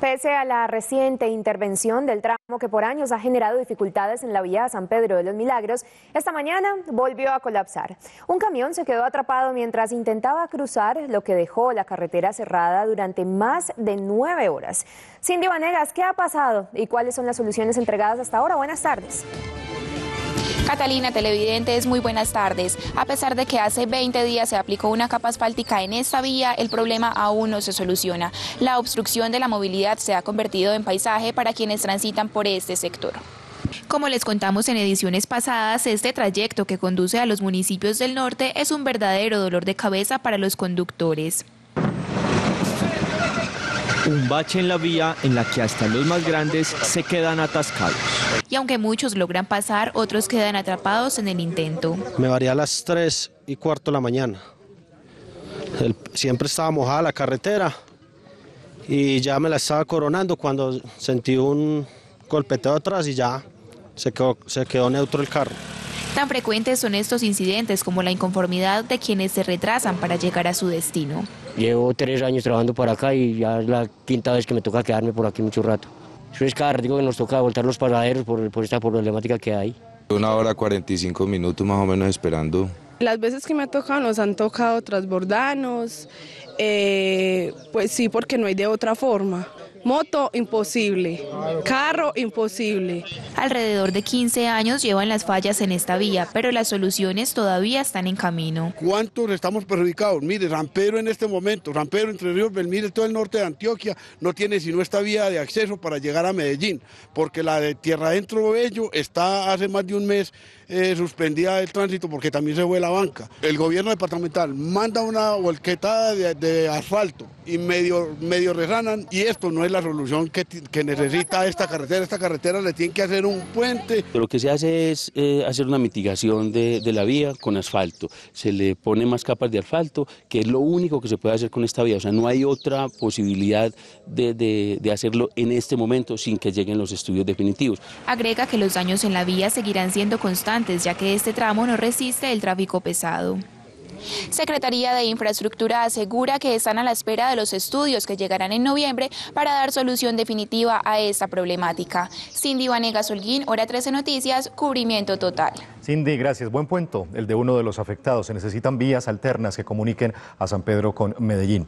Pese a la reciente intervención del tramo que por años ha generado dificultades en la vía San Pedro de los Milagros, esta mañana volvió a colapsar. Un camión se quedó atrapado mientras intentaba cruzar, lo que dejó la carretera cerrada durante más de nueve horas. Cindy Vanegas, ¿qué ha pasado y cuáles son las soluciones entregadas hasta ahora? Buenas tardes. Catalina, televidentes, muy buenas tardes. A pesar de que hace 20 días se aplicó una capa asfáltica en esta vía, el problema aún no se soluciona. La obstrucción de la movilidad se ha convertido en paisaje para quienes transitan por este sector. Como les contamos en ediciones pasadas, este trayecto que conduce a los municipios del norte es un verdadero dolor de cabeza para los conductores. Un bache en la vía en la que hasta los más grandes se quedan atascados. Y aunque muchos logran pasar, otros quedan atrapados en el intento. Me varía a las 3 y cuarto de la mañana. siempre estaba mojada la carretera y ya me la estaba coronando cuando sentí un golpeteo atrás y ya se quedó, se quedó neutro el carro. Tan frecuentes son estos incidentes como la inconformidad de quienes se retrasan para llegar a su destino. Llevo tres años trabajando por acá y ya es la quinta vez que me toca quedarme por aquí mucho rato. Eso es cada digo que nos toca voltar los pasajeros por, por esta problemática que hay. Una hora 45 minutos más o menos esperando. Las veces que me ha tocado nos han tocado transbordanos, eh, pues sí, porque no hay de otra forma. Moto, imposible. Carro, imposible. Alrededor de 15 años llevan las fallas en esta vía, pero las soluciones todavía están en camino. ¿Cuántos estamos perjudicados? Mire, Rampero en este momento, Rampero, Entre Ríos, Belmire, todo el norte de Antioquia, no tiene sino esta vía de acceso para llegar a Medellín, porque la de Tierra Adentro Bello está hace más de un mes eh, suspendida del tránsito porque también se fue la banca. El gobierno departamental manda una volquetada de, asfalto y medio, medio resanan y esto no es la solución que, necesita esta carretera. Esta carretera le tiene que hacer un puente. Lo que se hace es eh, hacer una mitigación de, la vía con asfalto. Se le pone más capas de asfalto, que es lo único que se puede hacer con esta vía. O sea, no hay otra posibilidad de, de hacerlo en este momento sin que lleguen los estudios definitivos. Agrega que los daños en la vía seguirán siendo constantes, ya que este tramo no resiste el tráfico pesado. Secretaría de Infraestructura asegura que están a la espera de los estudios que llegarán en noviembre para dar solución definitiva a esta problemática. Cindy Vanegas Holguín, Hora 13 Noticias, cubrimiento total. Cindy, gracias. Buen punto, el de uno de los afectados. Se necesitan vías alternas que comuniquen a San Pedro con Medellín.